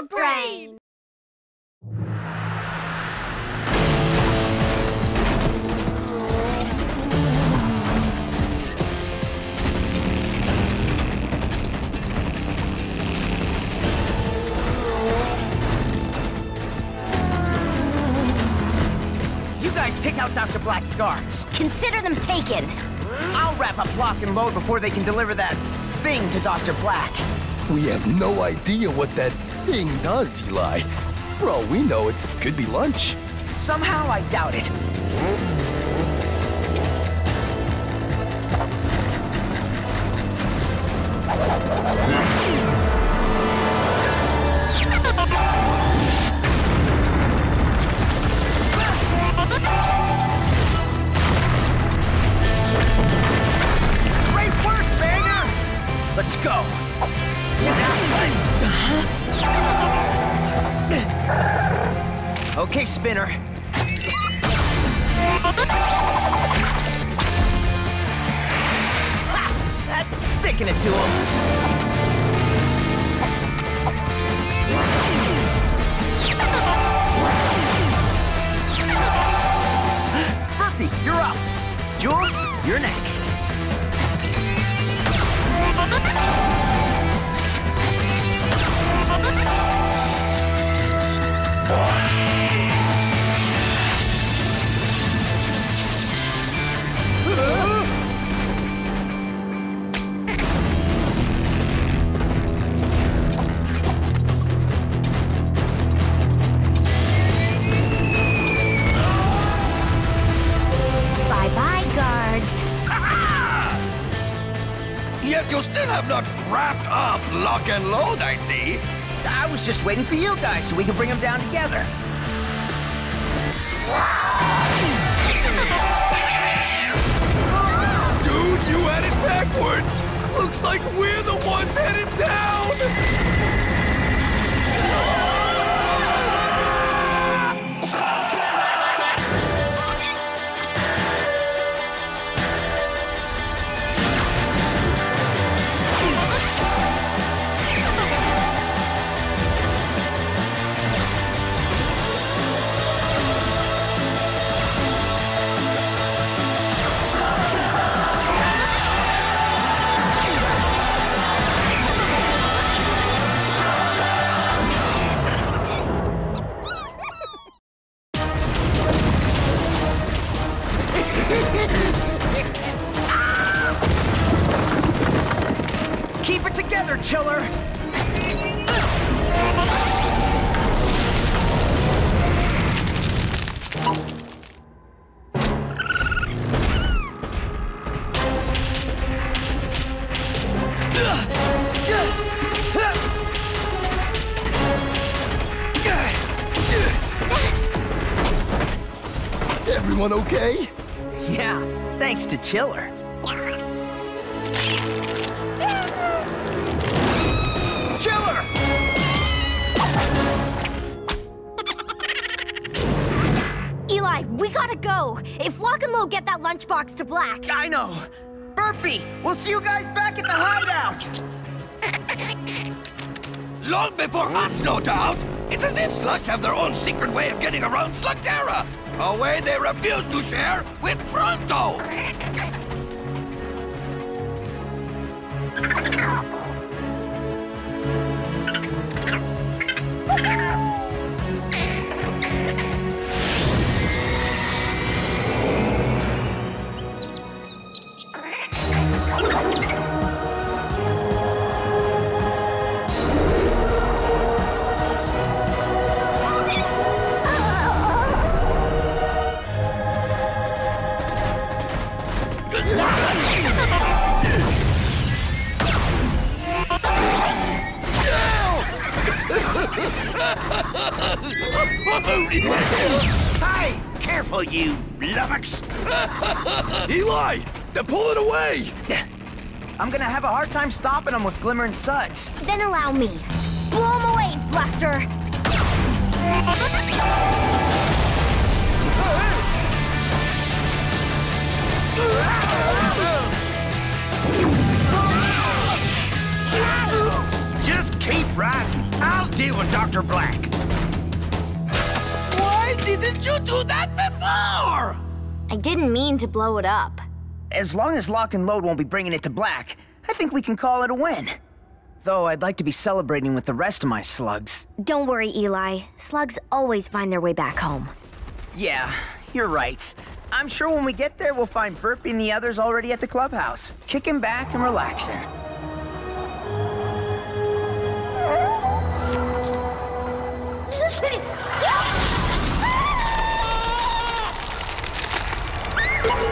Dog Brain! You guys take out Dr. Blakk's guards. Consider them taken. I'll wrap up lock and load before they can deliver that thing to Dr. Blakk. We have no idea what that thing does, Eli. All we know, it could be lunch. Somehow I doubt it. Jules, you're next. And load, I see. I was just waiting for you guys so we can bring them down together. Dude, you had it backwards. Looks like we're the ones headed down. Okay? Yeah, thanks to Chiller. Chiller! Eli, we gotta go. If Lock and Load get that lunchbox to Blakk. I know. Burpy, we'll see you guys back at the hideout. Long before us, no doubt. It's as if slugs have their own secret way of getting around Slugterra. A way they refuse to share with Pronto. Time stopping them with Glimmer and Suds. Then allow me. Blow them away, Blaster. Just keep riding. I'll deal with Dr. Blakk. Why didn't you do that before? I didn't mean to blow it up. As long as Lock and Load won't be bringing it to Blakk, I think we can call it a win. Though I'd like to be celebrating with the rest of my slugs. Don't worry, Eli. Slugs always find their way back home. Yeah, you're right. I'm sure when we get there, we'll find Burpy and the others already at the clubhouse, kicking back and relaxing.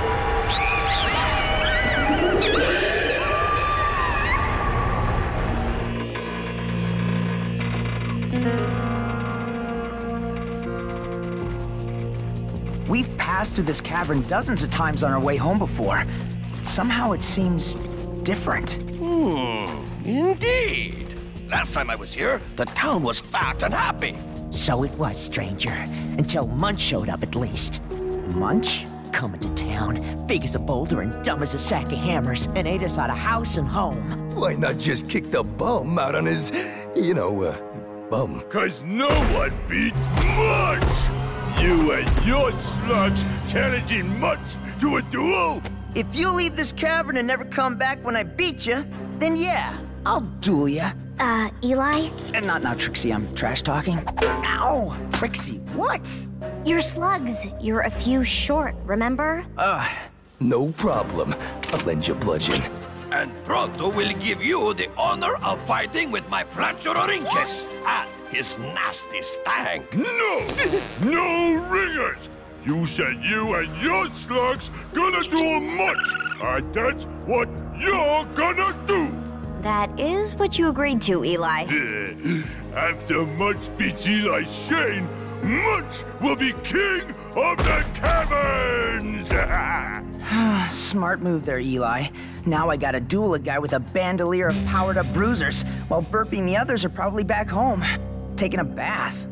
passed through this cavern dozens of times on our way home before. But somehow it seems different. Hmm, indeed. Last time I was here, the town was fat and happy. So it was, stranger. Until Munch showed up, at least. Munch? Coming to town, big as a boulder and dumb as a sack of hammers, and ate us out of house and home. Why not just kick the bum out on his, you know, uh, bum? Cause no one beats Munch! You and your slugs challenging Munch to a duel? If you leave this cavern and never come back when I beat you, then yeah, I'll duel ya. Uh, Eli? And not now, Trixie, I'm trash talking. Ow! Trixie, what? You're slugs. You're a few short, remember? Ugh. No problem. I'll lend you a bludgeon. And Pronto will give you the honor of fighting with my Flatulorhinkus and his nasty stank. No! no ringers! You said you and your slugs gonna do a Munch, and that's what you're gonna do! That is what you agreed to, Eli. After Munch beats Eli Shane, Munch will be king of the caverns! Smart move there, Eli. Now I gotta duel a guy with a bandolier of powered up bruisers, while Burpy and the others are probably back home, taking a bath.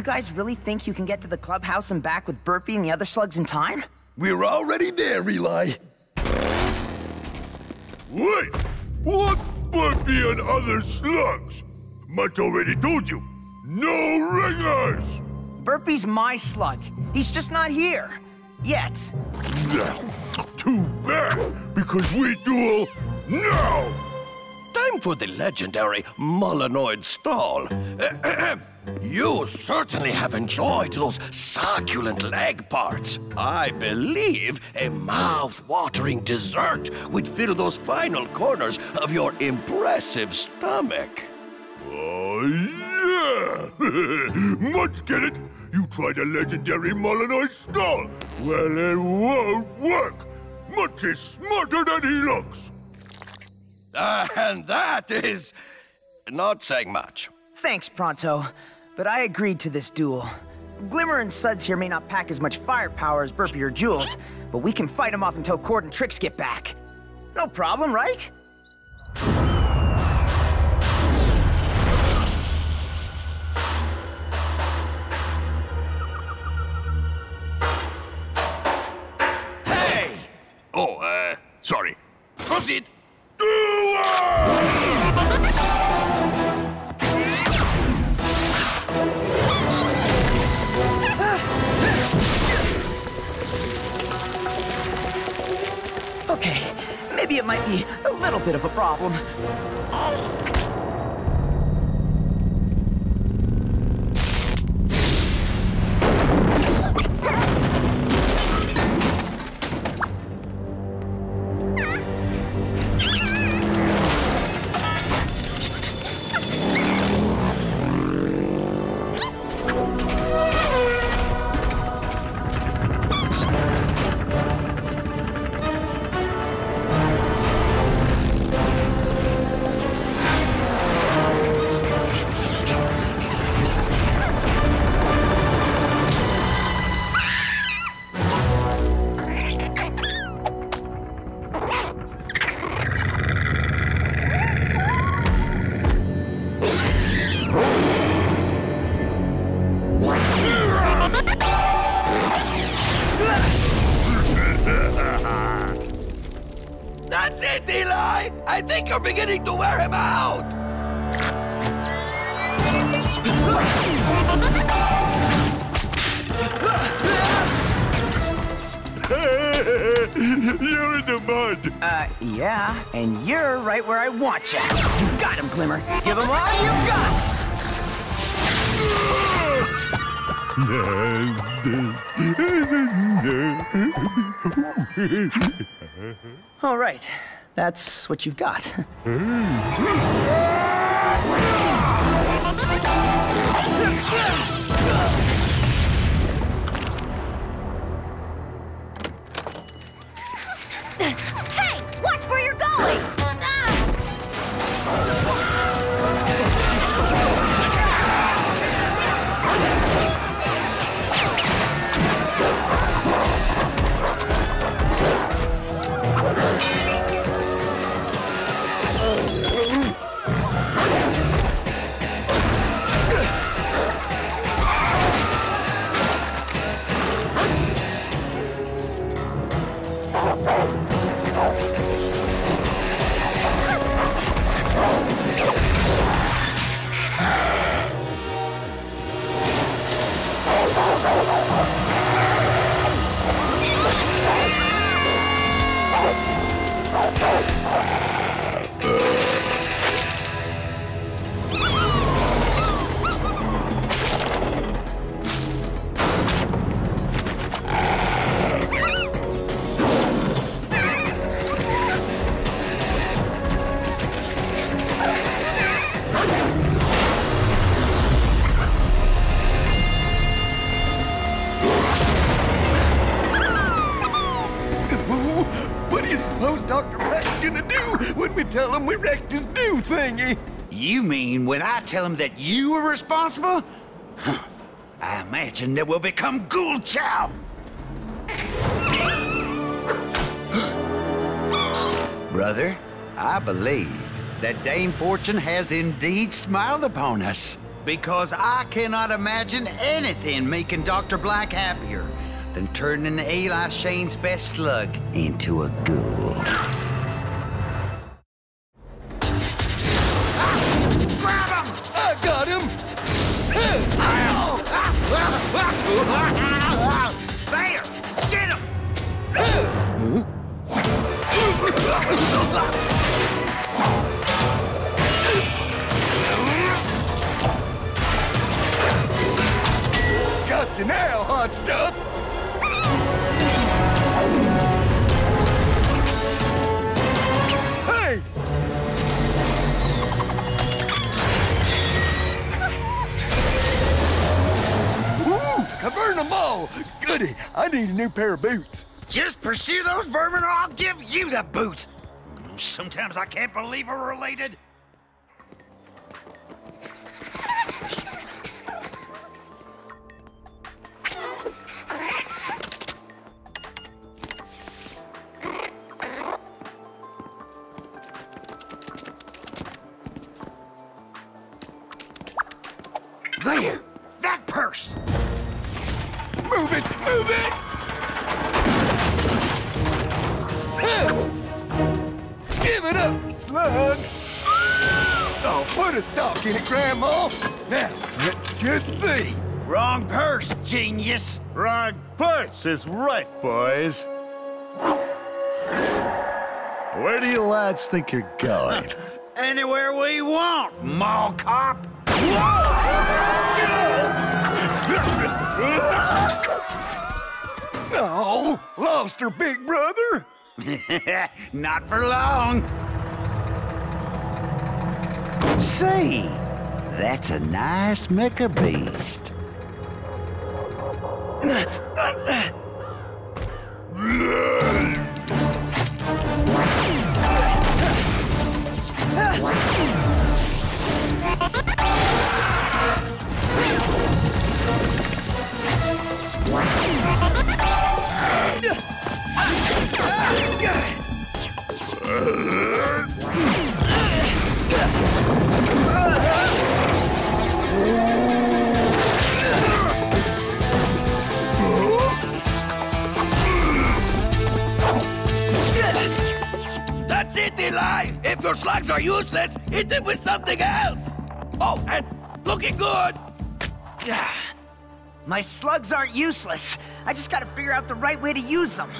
You guys really think you can get to the clubhouse and back with Burpy and the other slugs in time? We're already there, Eli. Wait! What Burpy and other slugs? Mutt already told you. No ringers! Burpy's my slug. He's just not here. Yet. Too bad, because we duel now! Time for the legendary Molenoid stall. you certainly have enjoyed those succulent leg parts. I believe a mouth-watering dessert would fill those final corners of your impressive stomach. Oh, yeah! Mutts get it! You tried a legendary Molenoid stall! Well, it won't work! Mutts is smarter than he looks! and that is not saying much. Thanks, Pronto. But I agreed to this duel. Glimmer and Suds here may not pack as much firepower as Burpy or Jules, but we can fight them off until Cord and Trix get back. No problem, right? Eli! I think you're beginning to wear him out! You're in the mud! Uh, yeah, and you're right where I want you. You got him, Glimmer. Give him all you got! All right, that's what you've got. Hey! Thingy? You mean when I tell him that you were responsible? Huh. I imagine that we'll become Ghoul Chow. Brother, I believe that Dame Fortune has indeed smiled upon us. Because I cannot imagine anything making Dr. Blakk happier than turning Eli Shane's best slug into a ghoul. New pair of boots. Just pursue those vermin or I'll give you the boot. Sometimes I can't believe we're related. Purse is right, boys. Where do you lads think you're going? Anywhere we want, mall cop! Oh, lost her, big brother! Not for long. Say, that's a nice mecha beast. Uh-huh. That's it! If your slugs are useless, hit them with something else! Oh, and looking good! My slugs aren't useless. I just gotta figure out the right way to use them.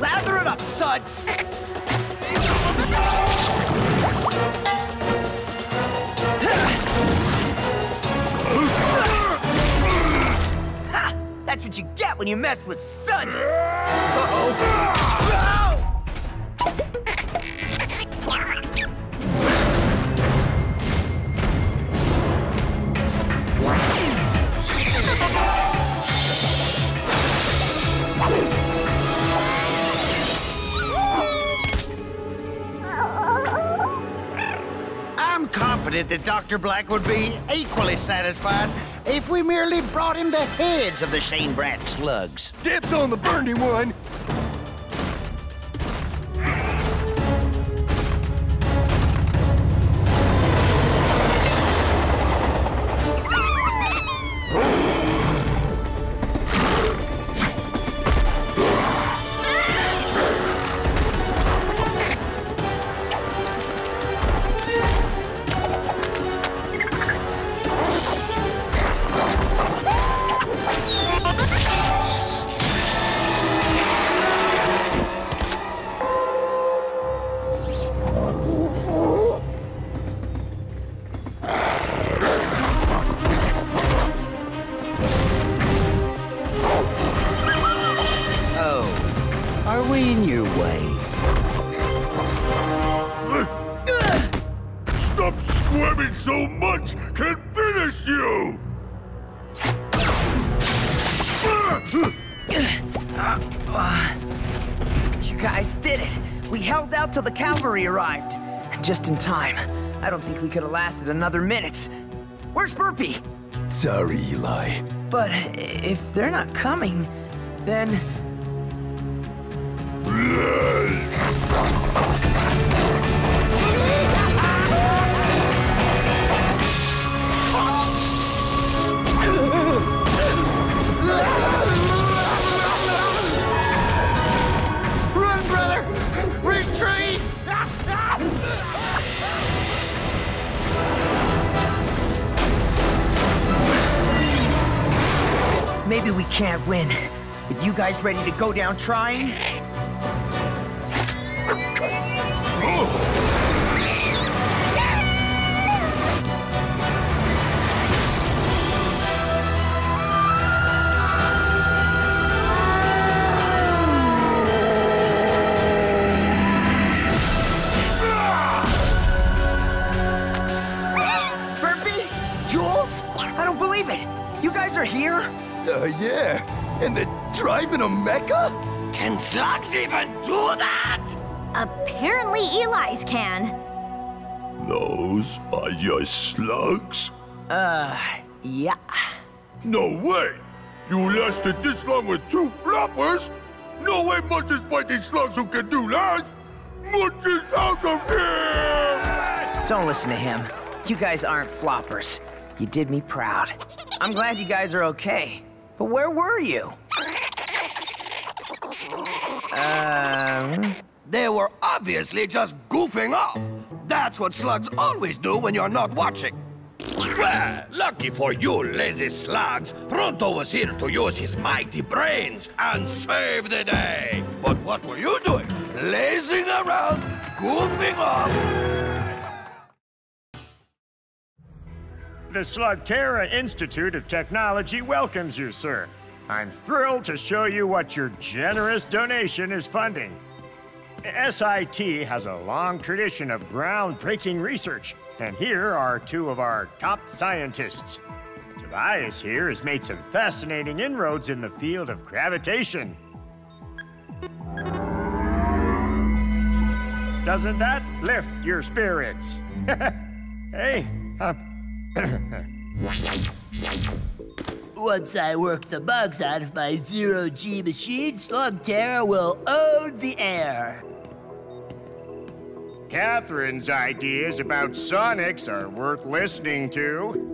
Lather it up, suds! That's what you get when you mess with suds! I'm confident that Dr. Blakk would be equally satisfied if we merely brought him the heads of the Shane Brat slugs. Dibs on the burning one! Till the cavalry arrived. Just in time. I don't think we could have lasted another minute. Where's Burpy? Sorry, Eli. But if they're not coming, then. Can't win, But you guys ready to go down trying? Uh, yeah. And they're driving a mecha? Can slugs even do that? Apparently Eli's can. Those are your slugs? Uh, yeah. No way! You lasted this long with two floppers? No way Munch is fighting slugs who can do that! Munch is out of here! Don't listen to him. You guys aren't floppers. You did me proud. I'm glad you guys are okay. Where were you? Um... They were obviously just goofing off. That's what slugs always do when you're not watching. Well, lucky for you, lazy slugs, Pronto was here to use his mighty brains and save the day. But what were you doing? Lazing around, goofing off. The Slugterra Institute of Technology welcomes you, sir. I'm thrilled to show you what your generous donation is funding. SIT has a long tradition of groundbreaking research, and here are two of our top scientists. Tobias here has made some fascinating inroads in the field of gravitation. Doesn't that lift your spirits? hey, Once I work the bugs out of my zero-G machine, Slugterra will own the air. Catherine's ideas about Sonics are worth listening to.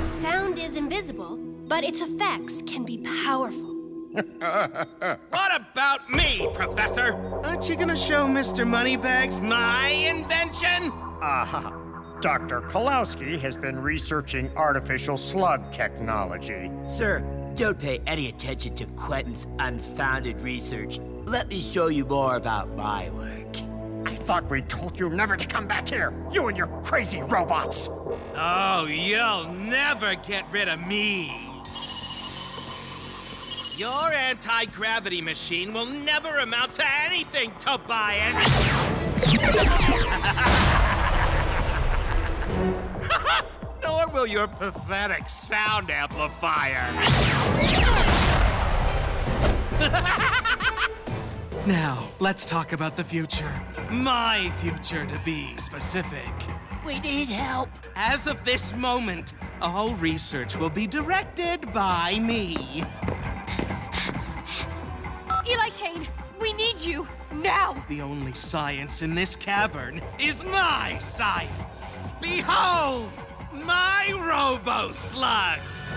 Sound is invisible, but its effects can be powerful. What about me, Professor? Aren't you gonna show Mr. Moneybags my invention? Aha. Dr. Kolowski has been researching artificial slug technology. Sir, don't pay any attention to Quentin's unfounded research. Let me show you more about my work. I thought we told you never to come back here, you and your crazy robots. Oh, you'll never get rid of me. Your anti-gravity machine will never amount to anything, Tobias. Nor will your pathetic sound amplifier. now, let's talk about the future. My future, to be specific. We need help. As of this moment, all research will be directed by me. Shane, we need you now. The only science in this cavern is my science. Behold, my robo slugs.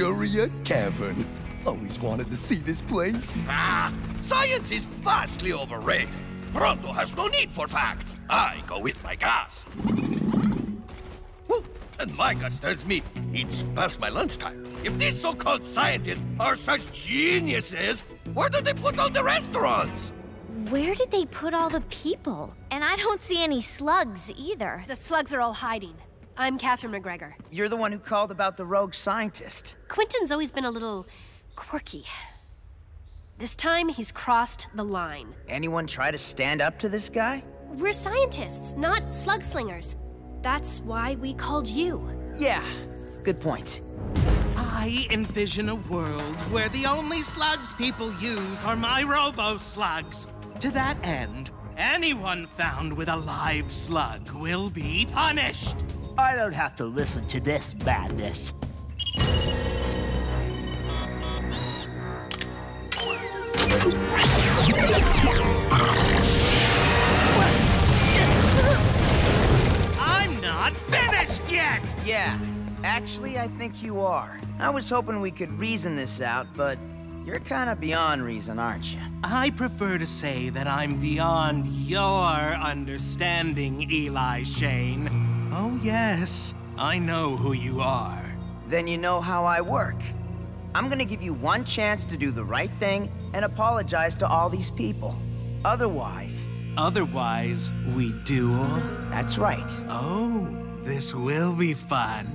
Futuria Cavern. Always wanted to see this place. Ah, science is vastly overrated. Pronto has no need for facts. I go with my gas. And my gas tells me it's past my lunchtime. If these so-called scientists are such geniuses, where did they put all the restaurants? Where did they put all the people? And I don't see any slugs either. The slugs are all hiding. I'm Catherine McGregor. You're the one who called about the rogue scientist. Quentin's always been a little quirky. This time, he's crossed the line. Anyone try to stand up to this guy? We're scientists, not slug slingers. That's why we called you. Yeah, good point. I envision a world where the only slugs people use are my robo slugs. To that end, Anyone found with a live slug will be punished. I don't have to listen to this madness. I'm not finished yet! Yeah, actually, I think you are. I was hoping we could reason this out, but you're kind of beyond reason, aren't you? I prefer to say that I'm beyond your understanding, Eli Shane. Oh, yes, I know who you are. Then you know how I work. I'm gonna give you one chance to do the right thing and apologize to all these people. Otherwise, Otherwise, we duel? that's right. Oh, this will be fun.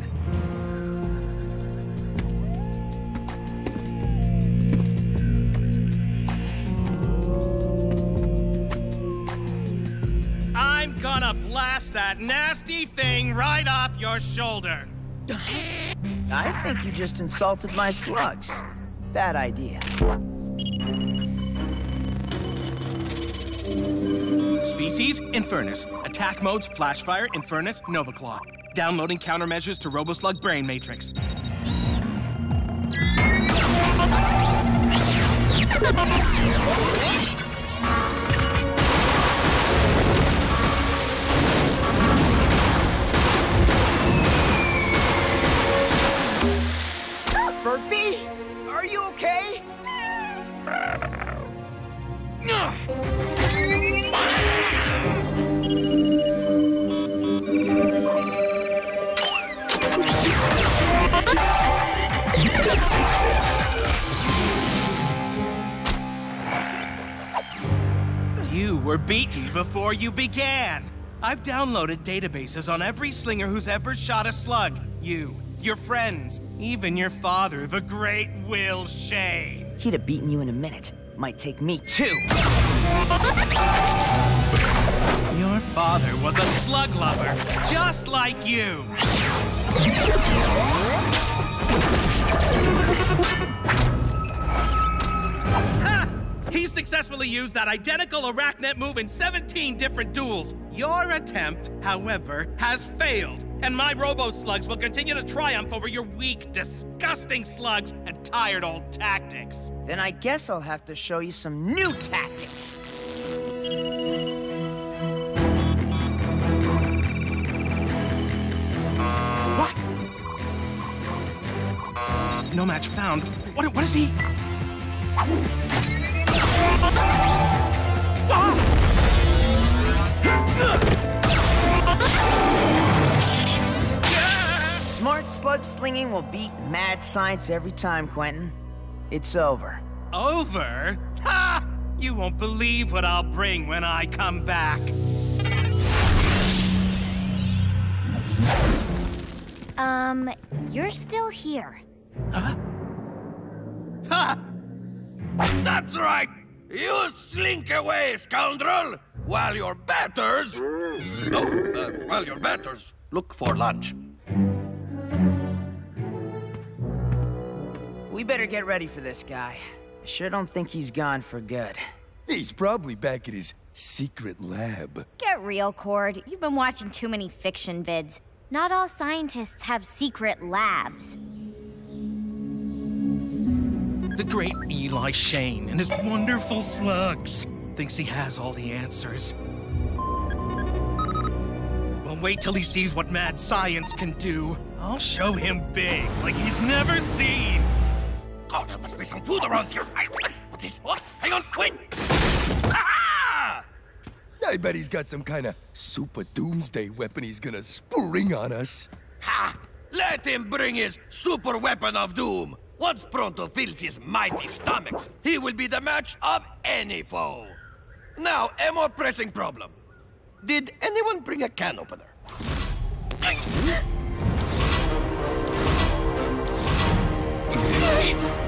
Blast that nasty thing right off your shoulder. I think you just insulted my slugs. Bad idea. Species, Infernus. Attack modes, Flashfire, Infernus, Nova Claw. Downloading countermeasures to Roboslug Brain Matrix. Burpy? Are you okay? You were beaten before you began. I've downloaded databases on every slinger who's ever shot a slug. You, your friends, even your father, the great Will Shane. He'd have beaten you in a minute. Might take me too. Your father was a slug lover, just like you. Ha! He successfully used that identical arachnet move in 17 different duels. Your attempt, however, has failed, and my robo slugs will continue to triumph over your weak, disgusting slugs and tired old tactics. Then I guess I'll have to show you some new tactics. What? No match found. What, what is he? Ah! Smart slug slinging will beat mad science every time, Quentin. It's over. Over? Ha! You won't believe what I'll bring when I come back. Um, you're still here. Huh? Ha! That's right! You slink away, scoundrel! While your batters... Oh, uh, while your batters look for lunch. We better get ready for this guy. I sure don't think he's gone for good. He's probably back at his secret lab. Get real, Cord. You've been watching too many fiction vids. Not all scientists have secret labs. The great Eli Shane and his wonderful slugs thinks he has all the answers. Well, wait till he sees what mad science can do. I'll show him big, like he's never seen. God, there must be some food around here. I, I, what is... What? Hang on, wait! Ah! I bet he's got some kind of super doomsday weapon he's gonna spring on us. Ha! Let him bring his super weapon of doom! Once Pronto fills his mighty stomachs, he will be the match of any foe. Now, a more pressing problem. Did anyone bring a can opener?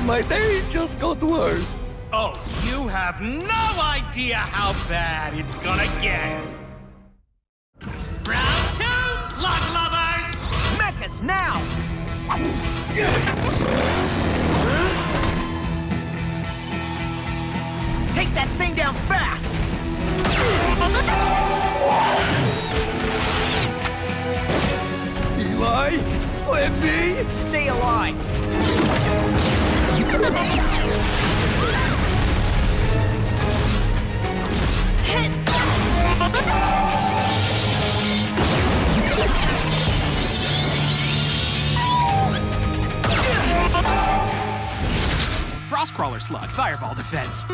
and my day just got worse. Oh, you have no idea how bad it's gonna get. Round two, slug lovers! Mechas, now! Take that thing down fast! Eli? let me Stay alive! Frostcrawler slug, fireball defense.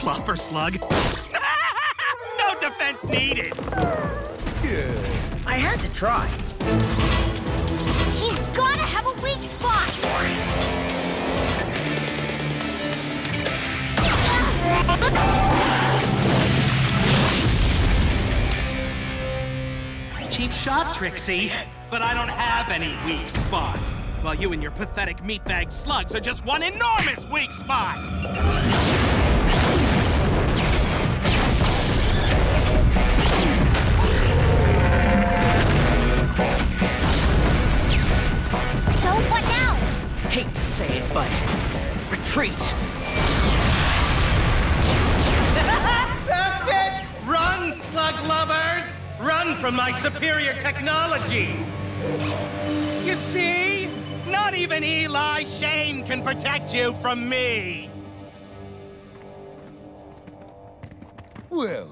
Flopper slug. no defense needed. I had to try. He's gotta have a weak spot! Cheap shot, Trixie. But I don't have any weak spots. While you and your pathetic meatbag slugs are just one enormous weak spot. Say it, but retreat. That's it! Run, slug lovers! Run from my superior technology! You see? Not even Eli Shane can protect you from me! Well,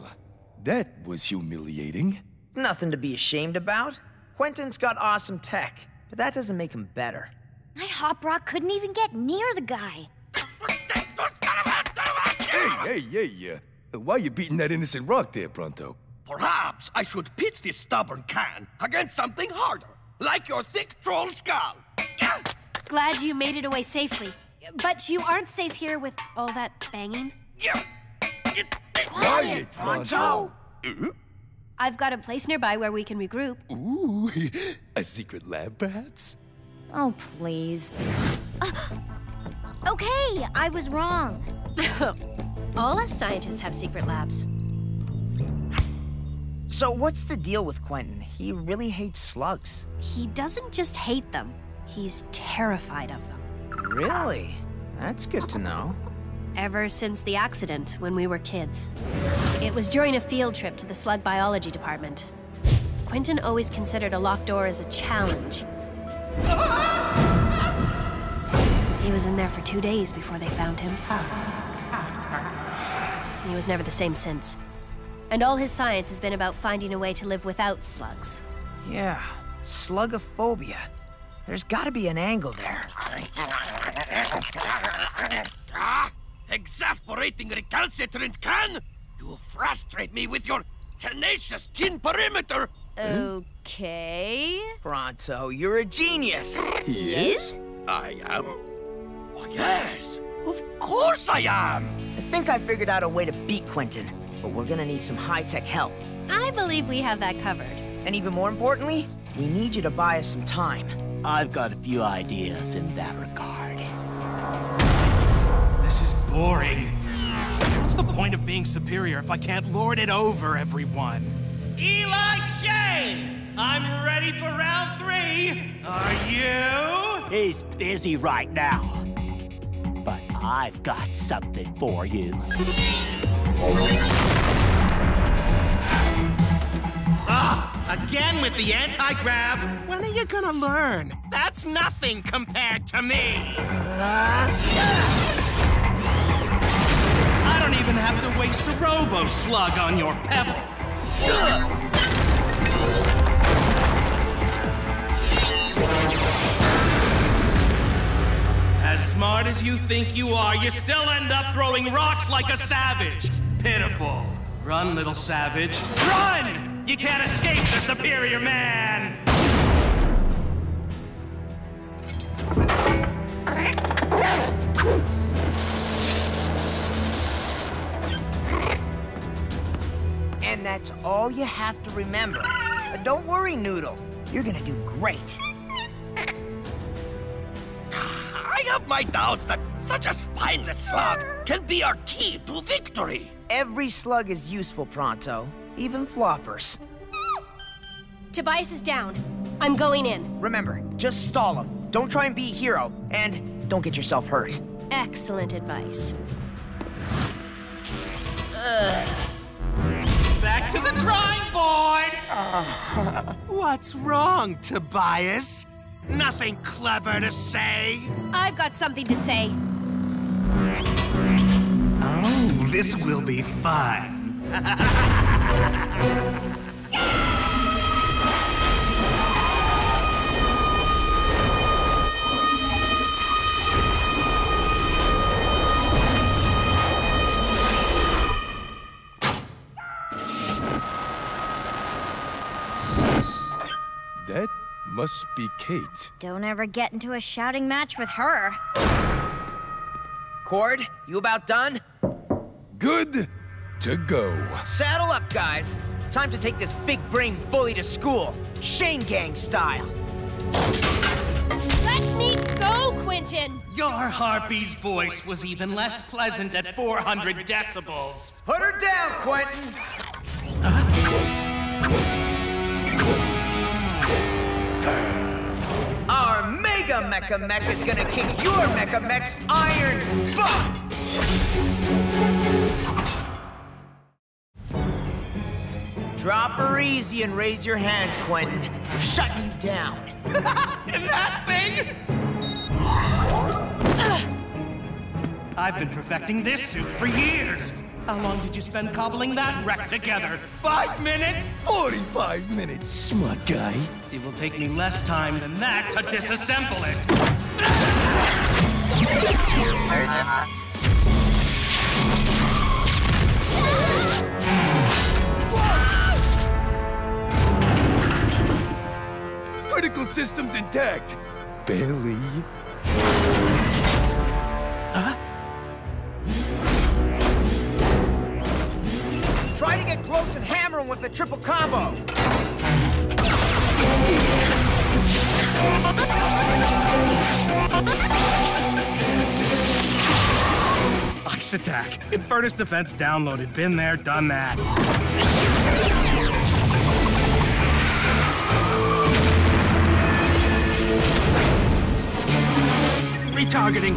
that was humiliating. Nothing to be ashamed about. Quentin's got awesome tech, but that doesn't make him better. My hop rock couldn't even get near the guy. Hey, hey, hey, uh, why you beating that innocent rock there, Pronto? Perhaps I should pit this stubborn can against something harder, like your thick troll skull. Glad you made it away safely. But you aren't safe here with all that banging. Quiet, Pronto! I've got a place nearby where we can regroup. Ooh, a secret lab, perhaps? Oh, please. Uh, okay, I was wrong. All us scientists have secret labs. So what's the deal with Quentin? He really hates slugs. He doesn't just hate them, he's terrified of them. Really? That's good to know. Ever since the accident when we were kids. It was during a field trip to the slug biology department. Quentin always considered a locked door as a challenge. He was in there for two days before they found him. He was never the same since. And all his science has been about finding a way to live without slugs. Yeah, slugophobia. There's gotta be an angle there. Ah, exasperating recalcitrant can! You frustrate me with your tenacious kin perimeter! Okay. Pronto, you're a genius. Yes? I am? Why, yes! Of course I am! I think I figured out a way to beat Quentin, but we're gonna need some high-tech help. I believe we have that covered. And even more importantly, we need you to buy us some time. I've got a few ideas in that regard. This is boring. What's the point of being superior if I can't lord it over everyone? Eli Shane! I'm ready for round three! Are you? He's busy right now. But I've got something for you. Ah, again with the anti-grav? When are you gonna learn? That's nothing compared to me! I don't even have to waste a robo-slug on your pebble. As smart as you think you are, you still end up throwing rocks like a savage. Pitiful. Run, little savage. Run! You can't escape the superior man! And that's all you have to remember. But don't worry, Noodle. You're gonna do great. I have my doubts that such a spineless slug can be our key to victory. Every slug is useful, Pronto. Even floppers. Tobias is down. I'm going in. Remember, just stall him. Don't try and be a hero. And don't get yourself hurt. Excellent advice. Back to the drawing board! What's wrong, Tobias? Nothing clever to say? I've got something to say. Oh, this will be fun. must be Kate. Don't ever get into a shouting match with her. Kord, you about done? Good to go. Saddle up, guys. Time to take this big brain bully to school. Shane Gang style. Let me go, Quentin! Your harpy's voice was even less pleasant at 400 decibels. Put her down, Quentin. Mega Mecha Mech is gonna kick your Mecha Mech's iron butt! Drop her easy and raise your hands, Quentin. We're you down. And that thing? I've been perfecting this suit for years. How long did you spend cobbling that wreck together? Five minutes? 45 minutes, smart guy. It will take me less time than that to disassemble it. Critical systems intact. Barely. Get close and hammer him with the triple combo. Ice attack. Infernus defense downloaded. Been there, done that. Retargeting.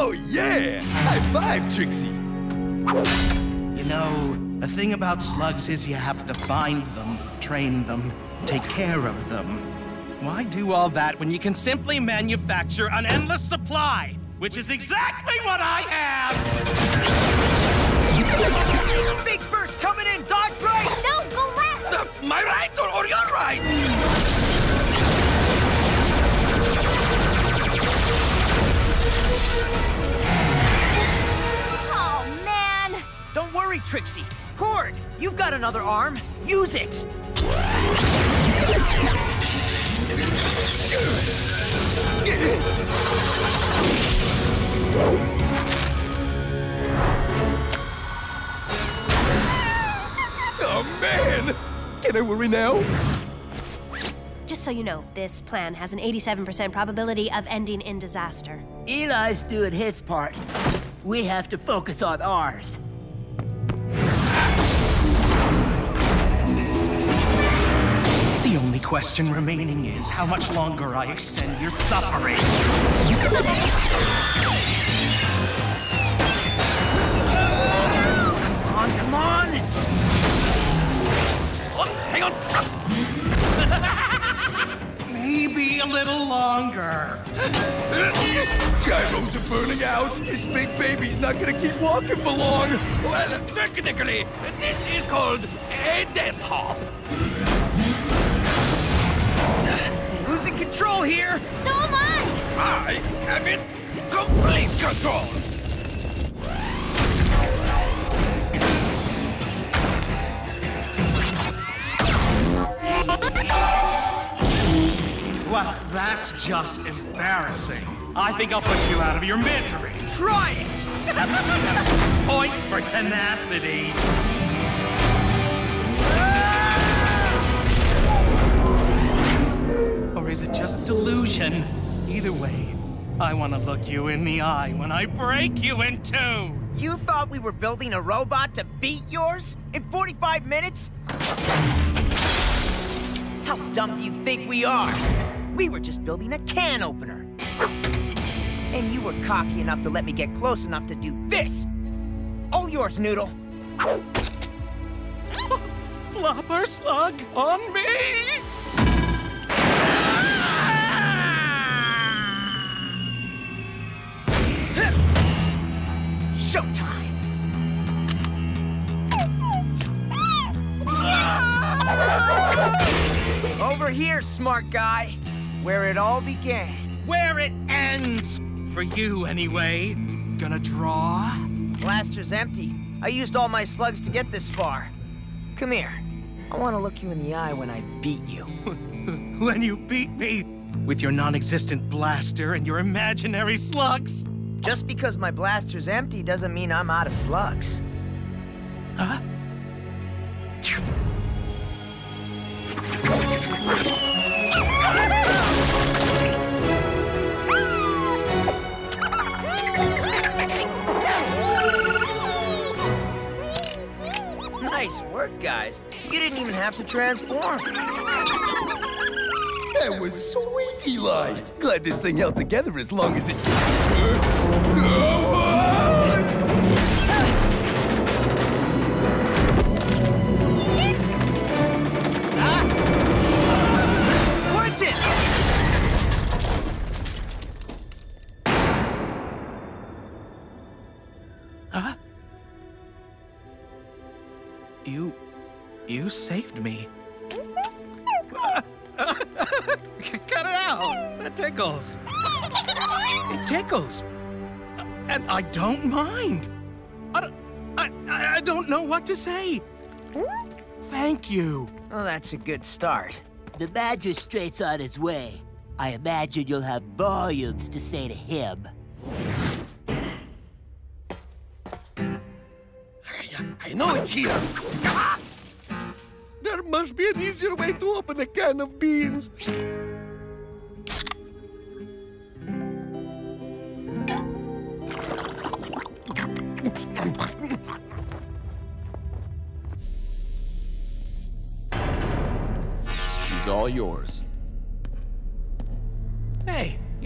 Oh, yeah! High five, Trixie. You know, the thing about slugs is you have to find them, train them, take care of them. Why do all that when you can simply manufacture an endless supply? Which is exactly what I have! Big burst coming in, dodge right! No, go left! Uh, my right or, or your right? Don't Trixie. Kord, you've got another arm. Use it. Oh, man! Can I worry now? Just so you know, this plan has an 87% probability of ending in disaster. Eli's doing his part. We have to focus on ours. Question remaining is how much longer I extend your suffering. Come on, come on! Oh, hang on. Maybe a little longer. Gyros are burning out. This big baby's not gonna keep walking for long. Well, technically, this is called a death hop. Control here. So am I! I am in complete control. Well, that's just embarrassing. I think I'll put you out of your misery. Try it! Points for tenacity. Just delusion? Either way, I want to look you in the eye when I break you in two. You thought we were building a robot to beat yours? In 45 minutes? How dumb do you think we are? We were just building a can opener. And you were cocky enough to let me get close enough to do this. All yours, Noodle. Flopper slug on me! Showtime! Over here, smart guy, where it all began. Where it ends! For you, anyway. Gonna draw? Blaster's empty. I used all my slugs to get this far. Come here. I want to look you in the eye when I beat you. when you beat me with your non-existent blaster and your imaginary slugs. Just because my blaster's empty doesn't mean I'm out of slugs. Huh? Nice work, guys. You didn't even have to transform. That was sweet, Eli. Glad this thing held together as long as it. Quentin! Huh? You... you saved me. Tickles. It tickles. And I don't mind. I don't, I, I I don't know what to say. Thank you. Well, that's a good start. The magistrate's on his way. I imagine you'll have volumes to say to him. I know it's here. There must be an easier way to open a can of beans.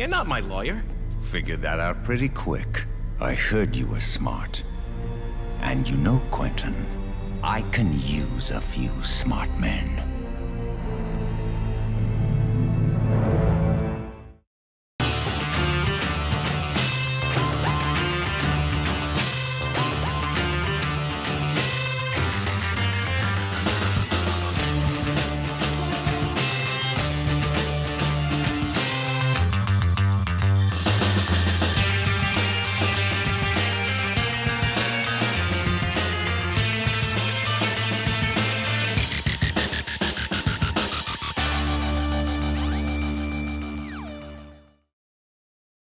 You're not my lawyer. Figured that out pretty quick. I heard you were smart. And you know, Quentin, I can use a few smart men.